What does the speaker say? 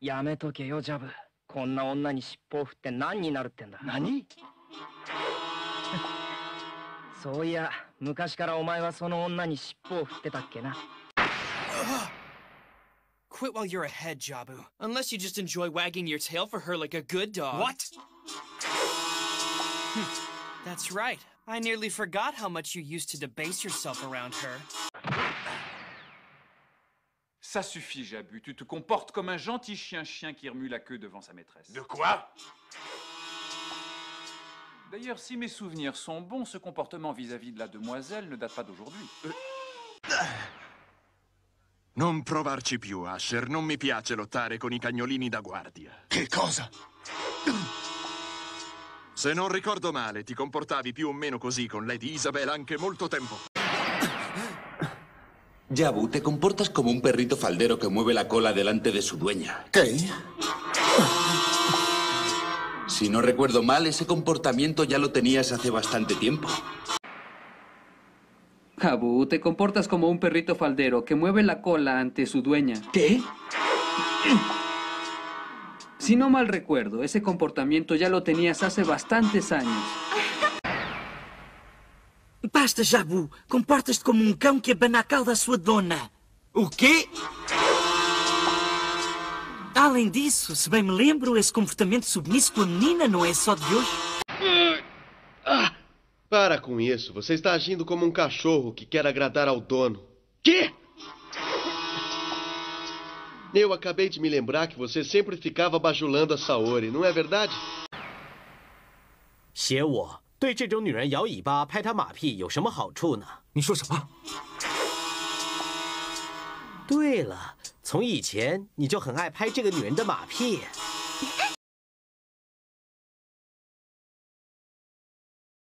やめとけよジャブこんな女に尻尾を振って何になるってんだ何そういや昔からお前はその女に尻尾を振ってたっけな Quit while you're ahead, Jabu. Unless you just enjoy wagging your tail for her like a good dog. What? That's right. I nearly forgot how much you used to debase yourself around her. Ça suffit, Jabu. Tu te comportes comme un gentil chien-chien qui remue la queue devant sa maîtresse. De quoi? D'ailleurs, si mes souvenirs sont bons, ce comportement vis-à-vis de la demoiselle ne date pas d'aujourd'hui. Non provarci più, Asher. Non mi piace lottare con i cagnolini da guardia. Che cosa? Se non ricordo male, ti comportavi più o meno così con Lady Isabel anche molto tempo fa. Yabu, te comportas como un perrito faldero que mueve la cola delante de su dueña. ¿Qué? Si no recuerdo mal, ese comportamiento ya lo tenías hace bastante tiempo. Jabu, te comportas como un perrito faldero que mueve la cola ante su dueña. ¿Qué? Si no mal recuerdo, ese comportamiento ya lo tenías hace bastantes años. Basta, Jabu. Comportas-te como um cão que abana a cauda à sua dona. O quê? Além disso, se bem me lembro, esse comportamento submisso com a menina não é só de hoje. Para com isso. Você está agindo como um cachorro que quer agradar ao dono. ¿Qué? Eu acabei de me lembrar que você sempre ficava bajulando a Saori, não é verdade? 写我对这种女人摇尾巴、拍她马屁有什么好处呢？你说什么？对了，从以前你就很爱拍这个女人的马屁。